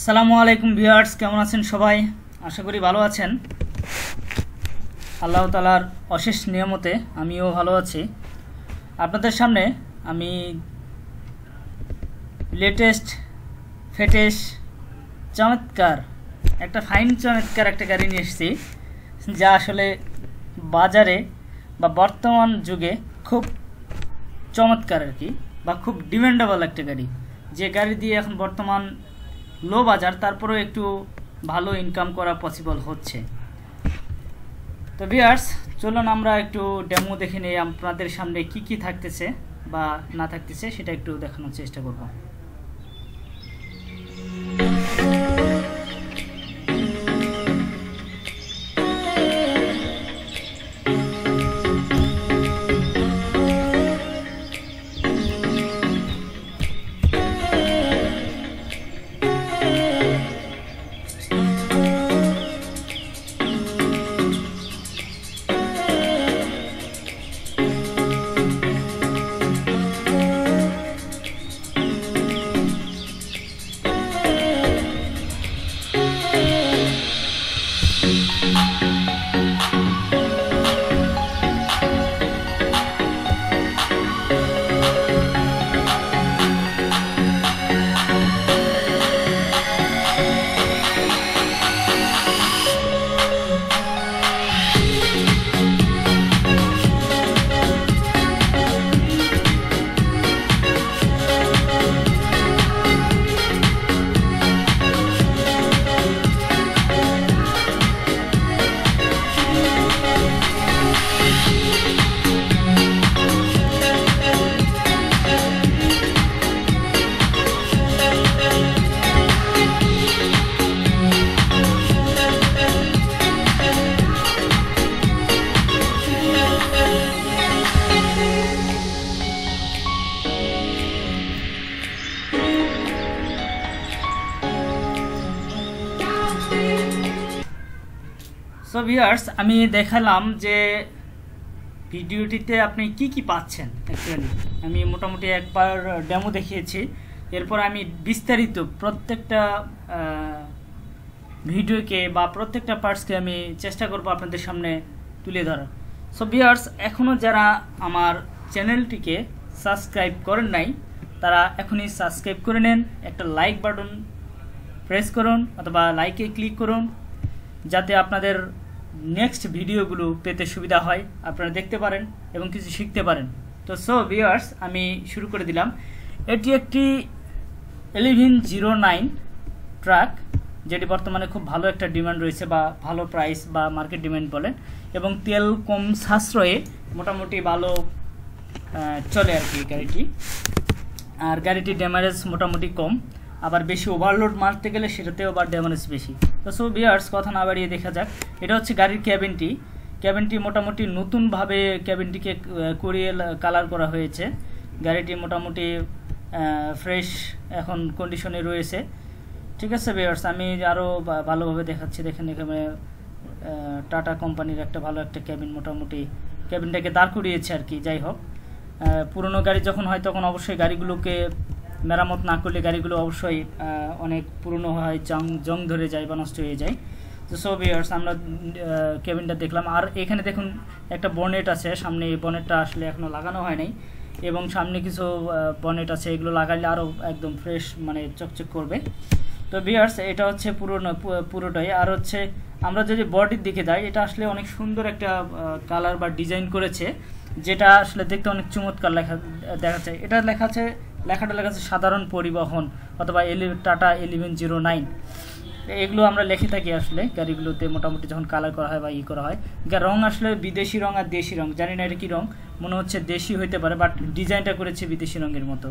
আসসালামু আলাইকুম ভিউয়ার্স, কেমন আছেন সবাই? আশা করি ভালো আছেন। আল্লাহ তালার অশেষ নিয়মতে আমিও ভালো আছি। আপনাদের সামনে আমি লেটেস্ট ফেটেস চমৎকার, একটা ফাইন চমৎকার একটা গাড়ি নিয়ে এসেছি, যা আসলে বাজারে বা বর্তমান যুগে খুব চমৎকার আর কি, বা খুব ডিমান্ডেবল একটা গাড়ি। যে গাড়ি দিয়ে এখন বর্তমান লো বাজার, তারপরেও একটু ভালো ইনকাম করা পসিবল হচ্ছে। তো বিয়ার্স চলুন আমরা একটু ডেমো দেখে নিই, আপনাদের সামনে কি কি থাকতেছে বা না থাকতেছে, সেটা একটু দেখানোর চেষ্টা করব। সো ভিউয়ার্স আমি দেখালাম যে ভিডিওটিতে আপনি কি কি পাচ্ছেন অ্যাকচুয়ালি আমি মোটামুটি একবার ডেমো দেখিয়েছি। এরপর আমি বিস্তারিত প্রত্যেকটা ভিডিওকে বা প্রত্যেকটা পার্টসকে আমি চেষ্টা করব আপনাদের সামনে তুলে ধরার। সো ভিউয়ার্স এখনও যারা আমার চ্যানেলটিকে সাবস্ক্রাইব করেন নাই, তারা এখনই সাবস্ক্রাইব করে নেন। একটা লাইক বাটন প্রেস করুন অথবা লাইকে ক্লিক করুন, যাতে আপনাদের নেক্সট ভিডিওগুলো পেতে সুবিধা হয়। আপনারা দেখতে পারেন এবং কিছু শিখতে পারেন। তো সো ভিওয়ার্স আমি শুরু করে দিলাম। এটি একটি এলিভেন জিরো নাইন ট্রাক যেটি বর্তমানে খুব ভালো একটা ডিমান্ড রয়েছে বা ভালো প্রাইস বা মার্কেট ডিমান্ড বলেন, এবং তেল কম সাশ্রয়ে মোটামুটি ভালো চলে আর কি গাড়িটি। আর গাড়িটির ড্যামারেজ মোটামুটি কম। আবার বেশি ওভারলোড মারতে গেলে সেটাতেও আবার ড্যামেজ বেশি। তো সো বিয়ার্স কথা না বাড়িয়ে দেখা যাক। এটা হচ্ছে গাড়ির ক্যাবিনটি ক্যাবিনটি মোটামুটি নতুনভাবে ক্যাবিনটিকে করিয়ে কালার করা হয়েছে। গাড়িটি মোটামুটি ফ্রেশ এখন কন্ডিশনে রয়েছে। ঠিক আছে বিয়ার্স আমি আরও ভালোভাবে দেখাচ্ছি। দেখেন এখানে টাটা কোম্পানির একটা ভালো একটা ক্যাবিন মোটামুটি। ক্যাবিনটাকে দাঁড় করিয়েছে আর কি, যাই হোক। পুরনো গাড়ি যখন হয় তখন অবশ্যই গাড়িগুলোকে মেরামত না করলে গাড়িগুলো অবশ্যই অনেক পুরনো হয়, জং জং ধরে যায় বা নষ্ট হয়ে যায়। তো সো বিয়ার্স আমরা কেবিনটা দেখলাম। আর এখানে দেখুন, একটা বনেট আছে। সামনে এই বনেটটা আসলে এখনও লাগানো হয় নাই। এবং সামনে কিছু বনেট আছে। এগুলো লাগালে আরও একদম ফ্রেশ মানে চকচক করবে। তো বিয়ার্স এটা হচ্ছে পুরনো পুরোটাই। আর হচ্ছে, আমরা যদি বডির দিকে যাই, এটা আসলে অনেক সুন্দর একটা কালার বা ডিজাইন করেছে। যেটা আসলে দেখতে অনেক চমৎকার লেখা, দেখা যায়। এটা লেখা আছে লেখাটা লেখা আছে সাধারণ পরিবহন অথবা এলি, টাটা এলিভেন জিরো নাইন। এগুলো আমরা লিখে থাকি আসলে, গাড়িগুলোতে মোটামুটি যখন কালার করা হয় বা ই করা হয়। রং আসলে বিদেশি রং আর দেশি রং, জানি না এটা কী রং, মনে হচ্ছে দেশি হইতে পারে বাট ডিজাইনটা করেছে বিদেশি রঙের মতো।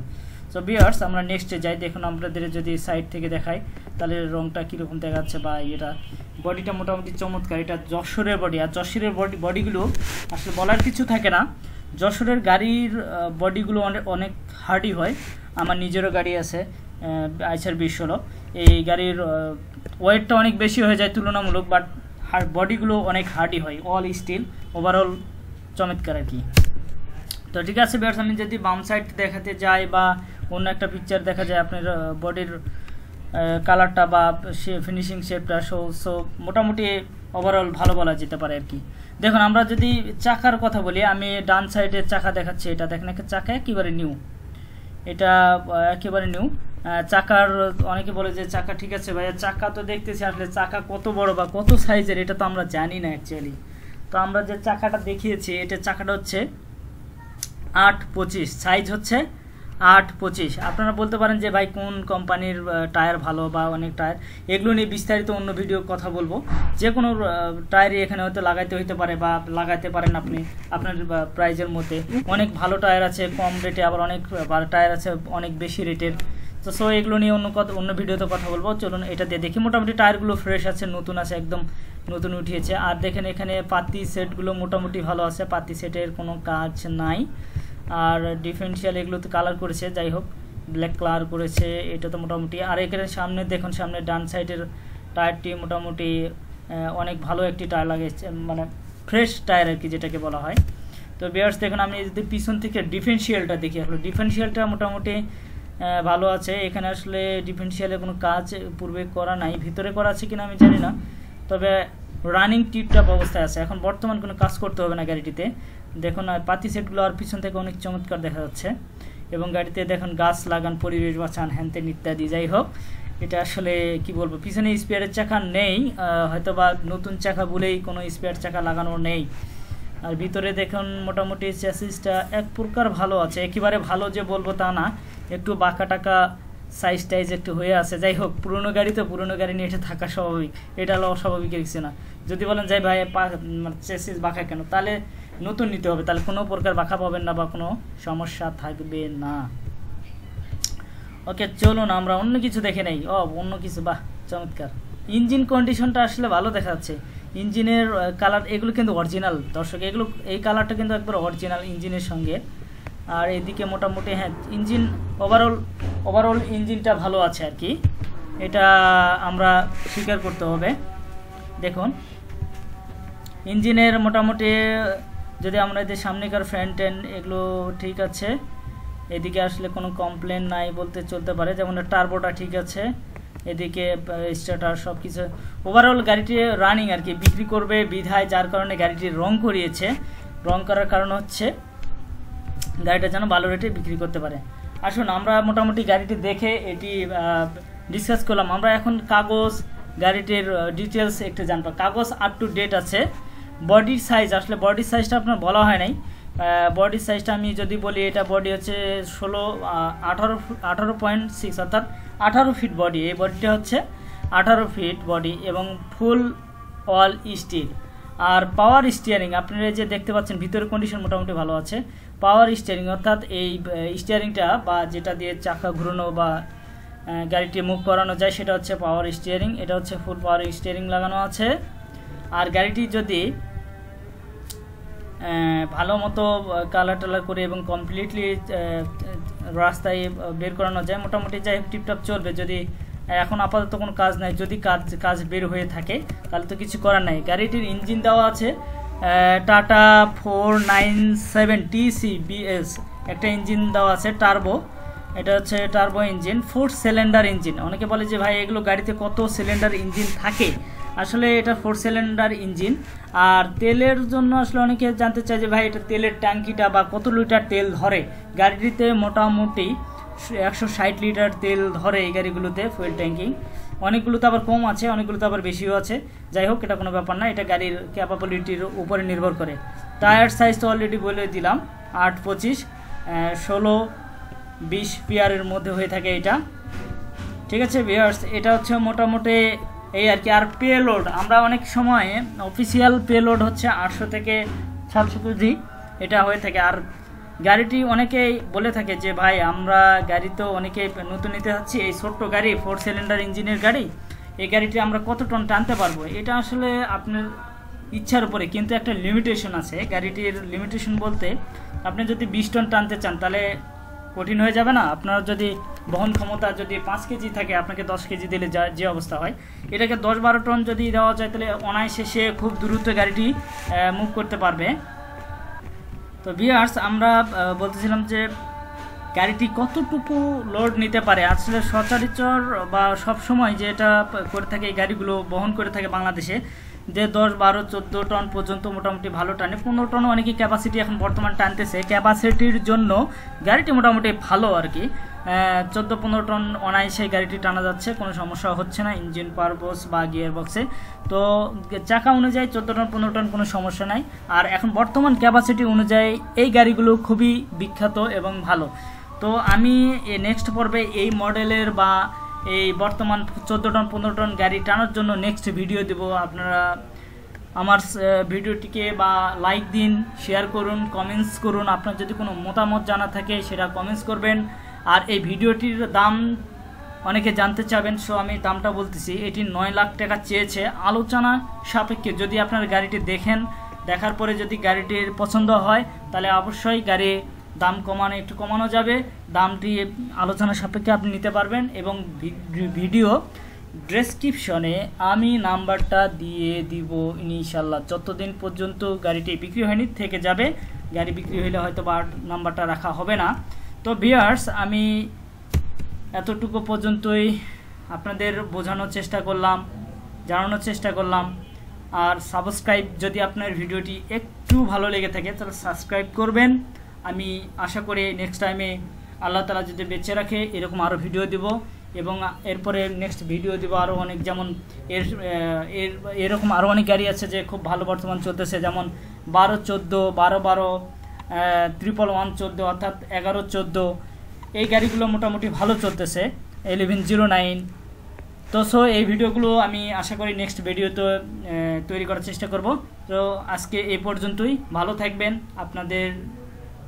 সো বিয়ার্স আমরা নেক্সটে যাই, দেখুন আপনাদের যদি সাইড থেকে দেখাই, তাহলে রংটা কীরকম দেখাচ্ছে বা এটা বডিটা মোটামুটি চমৎকার, এটা যশোরের বডি আর যশোরের বডি বডিগুলো আসলে বলার কিছু থাকে না। যশোরের গাড়ির বডিগুলো অনেক অনেক হার্ডই হয়। আমার নিজেরও গাড়ি আছে আইসার বিশ ষোলো এই গাড়ির ওয়েটটা অনেক বেশি হয়ে যায় তুলনামূলক বাট বডিগুলো অনেক হার্ডই হয় অল স্টিল ওভারঅল চমৎকার আর কি। তো ঠিক আছে বিয়ার্স আমি যদি বাম সাইড দেখাতে যাই বা অন্য একটা পিকচার দেখা যায়, আপনার বডির কালারটা বা সে ফিনিশিং শেপটা সো সো মোটামুটি ওভারঅল ভালো বলা যেতে পারে আর কি। দেখুন, আমরা যদি চাকার কথা বলি, আমি ডান সাইডের চাকা দেখাচ্ছি, এটা দেখেন চাকা একেবারে নিউ এটা একেবারে নিউ চাকার, অনেকে বলে যে চাকা ঠিক আছে, ভাইয়া, চাকা তো দেখতেছি আসলে চাকা কত বড় বা কত সাইজের এটা তো আমরা জানি না অ্যাকচুয়ালি তো আমরা যে চাকাটা দেখিয়েছি, এটা চাকাটা হচ্ছে আট পঁচিশ। সাইজ হচ্ছে আট পঁচিশ। আপনারা বলতে পারেন যে, ভাই, কোন কোম্পানির টায়ার ভালো বা অনেক টায়ার? এগুলো নিয়ে বিস্তারিত অন্য ভিডিও কথা বলব। যে কোনো টায়ারই এখানে হয়তো লাগাইতে হইতে পারে বা লাগাইতে পারেন আপনি আপনার প্রাইজের মধ্যে। অনেক ভালো টায়ার আছে, কম রেটে আবার অনেক টায়ার আছে অনেক বেশি রেটের তো সো এগুলো নিয়ে অন্য কথা, অন্য ভিডিওতে কথা বলব। চলুন এটা দিয়ে দেখি। মোটামুটি টায়ারগুলো ফ্রেশ আছে, নতুন আছে, একদম নতুন উঠিয়েছে। আর দেখেন এখানে পাতি সেটগুলো মোটামুটি ভালো আছে। পাতি সেটের কোনো কাজ নাই। আর ডিফারেন্সিয়াল এগুলোতে কালার করেছে, যাই হোক ব্ল্যাক কালার করেছে, এটা তো মোটামুটি। আর এখানে সামনে দেখুন, সামনে ডান সাইডের টায়ারটি মোটামুটি অনেক ভালো একটি টায়ার লাগিয়েছে মানে ফ্রেশ টায়ার আর কি যেটাকে বলা হয়। তো বিয়ার্স দেখুন, আমি যদি পিছন থেকে ডিফেন্সিয়ালটা দেখি, আসলে ডিফেন্সিয়ালটা মোটামুটি ভালো আছে। এখানে আসলে ডিফেন্সিয়ালের কোনো কাজ পূর্বে করা নাই, ভিতরে করা আছে কিনা আমি জানি না। তবে রানিং টিপটপ অবস্থায় আছে। এখন বর্তমান কোনো কাজ করতে হবে না গাড়িটিতে। দেখুন পাতি সেটগুলো আর পিছন থেকে অনেক চমৎকার দেখা যাচ্ছে। এবং গাড়িতে দেখুন, গাছ লাগান, পরিবেশ বাঁচান হ্যানতেন ইত্যাদি। যাই হোক, এটা আসলে কি বলব, পিছনে স্পেয়ারের চাকা নেই হয়তো বা নতুন চাকা বলেই কোনো স্পেয়ার চাকা লাগানো নেই। আর ভিতরে দেখুন, মোটামুটি চ্যাসিসটা এক প্রকার ভালো আছে। একেবারে ভালো যে বলব তা না, একটু বাঁকা টাকা সাইজ টাইজ একটু হয়ে আছে। যাই হোক, পুরনো গাড়ি তো পুরনো গাড়ি নিয়ে এটা থাকা স্বাভাবিক, এটা হলো অস্বাভাবিক কিছু না। যদি বলেন, যাই ভাই চেসিস বাঁকা কেন? তাহলে নতুন নিতে হবে, তাহলে কোনো প্রকার বাঁকা পাবেন না বা কোনো সমস্যা থাকবে না। ওকে চলুন আমরা অন্য কিছু দেখে নেই। ও, অন্য কিছু, বাহ, চমৎকার। ইঞ্জিন কন্ডিশনটা আসলে ভালো দেখা যাচ্ছে। ইঞ্জিনের কালার এগুলো কিন্তু অরিজিনাল দর্শক, এগুলো, এই কালারটা কিন্তু একবার অরিজিনাল ইঞ্জিনের সঙ্গে। আর এদিকে মোটামুটি হ্যাঁ ইঞ্জিন ওভারঅল ওভারঅল ইঞ্জিনটা ভালো আছে আর কি। এটা আমরা স্বীকার করতে হবে। দেখুন, ইঞ্জিনের মোটামুটি যদি আমরা এদের সামনেকার ফ্রন্ট এন্ড এগুলো ঠিক আছে, এদিকে আসলে কোনো কমপ্লেন নাই বলতে চলতে পারে, যেমন টার্বোটা ঠিক আছে, এদিকে স্টার্টার সব কিছু ওভারঅল গাড়িটি রানিং আর কি বিক্রি করবে বিধায়, যার কারণে গাড়িটি রং করিয়েছে, রং করার কারণ হচ্ছে গাড়িটা যেন ভালো রেটে বিক্রি করতে পারে। আসুন, আমরা মোটামুটি গাড়িটি দেখে এটি ডিসকাস করলাম। আমরা এখন কাগজ, গাড়িটির ডিটেলস একটু জানব। কাগজ আপ টু ডেট আছে বডির সাইজ, আসলে বডির সাইজটা আপনার বলা হয় নাই। বডির সাইজটা আমি যদি বলি, এটা বডি হচ্ছে ষোলো আঠারো আঠারো পয়েন্ট সিক্স অর্থাৎ আঠারো ফিট বডি এই বডিটা হচ্ছে আঠারো ফিট বডি এবং ফুল অল স্টিল আর পাওয়ার স্টিয়ারিং আপনারা যে দেখতে পাচ্ছেন ভিতরের কন্ডিশন মোটামুটি ভালো আছে। পাওয়ার স্টিয়ারিং অর্থাৎ এই স্টিয়ারিংটা বা যেটা দিয়ে চাকা ঘুরানো বা গাড়িটি মুভ করানো যায়, সেটা হচ্ছে পাওয়ার স্টিয়ারিং এটা হচ্ছে ফুল পাওয়ার স্টিয়ারিং লাগানো আছে। আর গাড়িটি যদি ভালো মতো কালার টালার করে এবং কমপ্লিটলি রাস্তায় বের করানো যায়। মোটামুটি যাই টিপটপ চলবে। যদি এখন আপাতত কোনো কাজ নাই। যদি কাজ কাজ বের হয়ে থাকে, তাহলে তো কিছু করার নাই। গাড়িটির ইঞ্জিন দেওয়া আছে Tata four nine seven TC BS একটা ইঞ্জিন দেওয়া আছে টার্বো এটা হচ্ছে turbo engine four cylinder engine অনেকে বলে যে, ভাই, এগুলো গাড়িতে কত সিলিন্ডার ইঞ্জিন থাকে? আসলে এটা ফোর সিলিন্ডার ইঞ্জিন আর তেলের জন্য আসলে অনেকে জানতে চায় যে ভাই, এটা তেলের ট্যাঙ্কিটা বা কত লিটার তেল ধরে? গাড়িটিতে মোটামুটি একশো ষাট লিটার তেল ধরে এই গাড়িগুলোতে ফুয়েল ট্যাঙ্কিং অনেকগুলোতে আবার কম আছে, অনেকগুলোতে আবার বেশিও আছে। যাই হোক, এটা কোনো ব্যাপার না, এটা গাড়ির ক্যাপাবিলিটির উপরে নির্ভর করে। টায়ার সাইজ তো অলরেডি বলে দিলাম, আট পঁচিশ ষোলো, বিশ পিয়ারের মধ্যে হয়ে থাকে এটা। ঠিক আছে বিয়ার্স এটা হচ্ছে মোটামুটি এই আর কি, আর পেলোড আমরা অনেক সময় অফিসিয়াল পেলোড হচ্ছে আটশো থেকে সাতশো কেজি এটা হয়ে থাকে। আর গাড়িটি অনেকেই বলে থাকে যে, ভাই, আমরা গাড়ি তো অনেকেই নতুন নিতে যাচ্ছি, এই ছোট্ট গাড়ি ফোর সিলিন্ডার ইঞ্জিনের গাড়ি, এই গাড়িটি আমরা কত টন টানতে পারব? এটা আসলে আপনার ইচ্ছার উপরে, কিন্তু একটা লিমিটেশন আছে। গাড়িটির লিমিটেশন বলতে, আপনি যদি বিশ টন টানতে চান, তাহলে কঠিন হয়ে যাবে না? আপনার যদি বহন ক্ষমতা যদি পাঁচ কেজি থাকে, আপনাকে দশ কেজি দিলে যা যে অবস্থা হয়, এটাকে দশ বারো টন যদি দেওয়া যায়, তাহলে অনায়াসে সে খুব দ্রুত গাড়িটি মুভ করতে পারবে। তো বিয়ার্স আমরা বলতেছিলাম যে গাড়িটি কতটুকু লোড নিতে পারে? আসলে সচরাচর বা সব সময় যেটা করে থাকে এই গাড়িগুলো বহন করে থাকে বাংলাদেশে। যে দশ, বারো, চোদ্দ টন পর্যন্ত মোটামুটি ভালো টানে। পনেরো টনও অনেকে ক্যাপাসিটি এখন বর্তমান টানতেছে। ক্যাপাসিটির জন্য গাড়িটি মোটামুটি ভালো আর কি। চোদ্দ, পনেরো টন অনায়াসে গাড়িটি টানা যাচ্ছে, কোনো সমস্যা হচ্ছে না, ইঞ্জিন পারবক্স বা গিয়ার বক্সে তো চাকা অনুযায়ী চোদ্দ টন, পনেরো টন কোনো সমস্যা নাই। আর এখন বর্তমান ক্যাপাসিটি অনুযায়ী এই গাড়িগুলো খুবই বিখ্যাত এবং ভালো। তো আমি নেক্সট পর্বে এই মডেলের বা এই বর্তমান চোদ্দ টন, পনেরো টন গাড়ি টানার জন্য নেক্সট ভিডিও দেব। আপনারা আমার ভিডিওটিকে বা লাইক দিন শেয়ার করুন কমেন্টস করুন। আপনার যদি কোনো মতামত জানা থাকে, সেটা কমেন্টস করবেন। আর এই ভিডিওটির দাম অনেকে জানতে চাবেন সো আমি দামটা বলতেছি, এটি নয় লাখ টাকা চেয়েছে। আলোচনা সাপেক্ষে, যদি আপনার গাড়িটি দেখেন, দেখার পরে যদি গাড়িটির পছন্দ হয়, তাহলে অবশ্যই গাড়ি দাম কমানো, একটু কমানো যাবে। দামটি আলোচনা সাপেক্ষে আপনি নিতে পারবেন এবং ভিডিও ডেসক্রিপশনে আমি নাম্বারটা দিয়ে দিব ইনশাল্লাহ যতদিন পর্যন্ত গাড়িটি বিক্রি হয়নি, থেকে যাবে। গাড়ি বিক্রি হইলে হয়তো বা নাম্বারটা রাখা হবে না। তো বিয়ার্স আমি এতটুকু পর্যন্তই আপনাদের বোঝানোর চেষ্টা করলাম, জানানোর চেষ্টা করলাম। আর সাবস্ক্রাইব যদি আপনার ভিডিওটি একটু ভালো লেগে থাকে, তাহলে সাবস্ক্রাইব করবেন। আমি আশা করি নেক্সট টাইমে আল্লাহ তালা যদি বেঁচে রাখে, এরকম আরও ভিডিও দিব এবং এরপরে নেক্সট ভিডিও দিব আরও অনেক, যেমন এর এর, এরকম আরও অনেক গাড়ি আছে যে খুব ভালো বর্তমান চলতেছে, যেমন বারো চোদ্দ, বারো বারো ত্রিপল ওয়ান চোদ্দ, অর্থাৎ এগারো চোদ্দ। এই গাড়িগুলো মোটামুটি ভালো চলতেছে ইলেভেন জিরো নাইন তো সো এই ভিডিওগুলো আমি আশা করি নেক্সট ভিডিওতে তৈরি করার চেষ্টা করব। তো, আজকে এই পর্যন্তই। ভালো থাকবেন। আপনাদের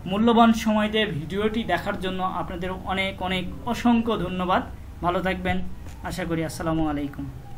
মূল্যবান সময় দিয়ে ভিডিওটি দেখার জন্য আপনাদের অনেক অনেক অসংখ্য ধন্যবাদ। ভালো থাকবেন। আশা করি আসসালামু আলাইকুম।